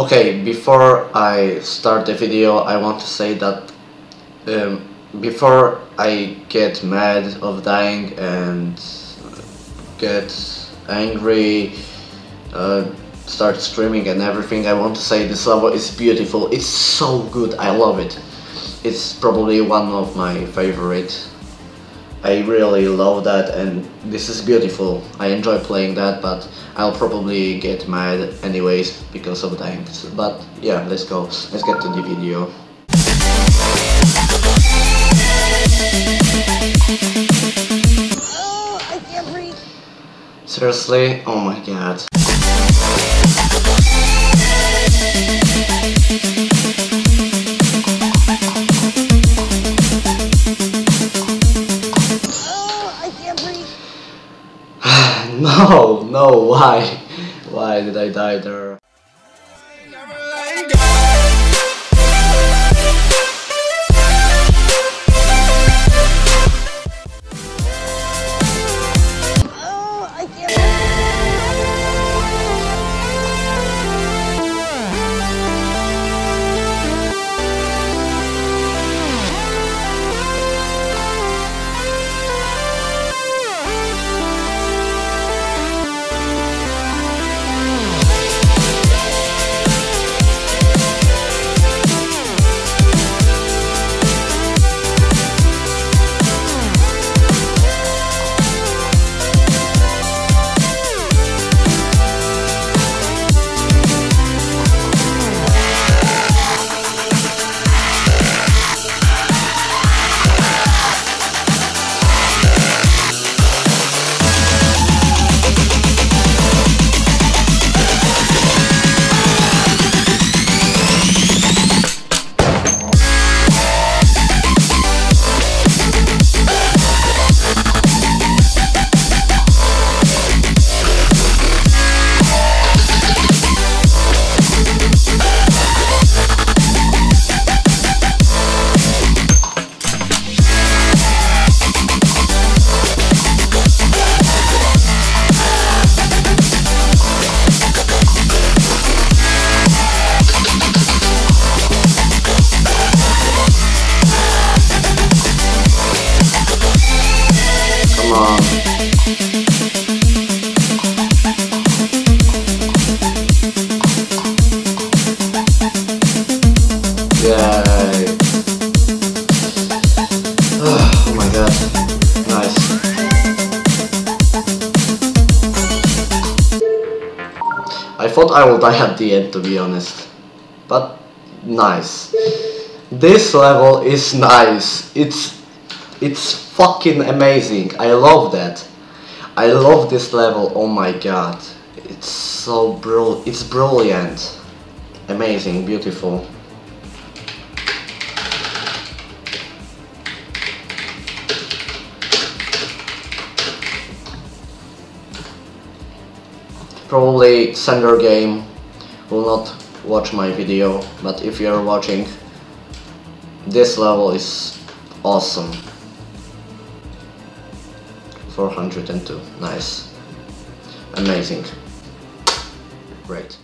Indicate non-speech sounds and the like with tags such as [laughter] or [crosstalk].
Okay, before I start the video, I want to say that um, before I get mad of dying and get angry, uh, start screaming and everything, I want to say this level is beautiful. It's so good, I love it. It's probably one of my favorite. I really love that and this is beautiful. I enjoy playing that but I'll probably get mad anyways because of dying. But yeah, let's go. Let's get to the video. Oh, I can't breathe. Seriously? Oh my god. [laughs] no, no, why? Why did I die there? Yay. Oh my god. Nice. I thought I will die at the end to be honest. But nice. This level is nice. It's it's fucking amazing. I love that. I love this level. Oh my god. It's so brilliant. It's brilliant. Amazing, beautiful. Probably Xender Game will not watch my video, but if you're watching, this level is awesome. 402, nice. Amazing. Great.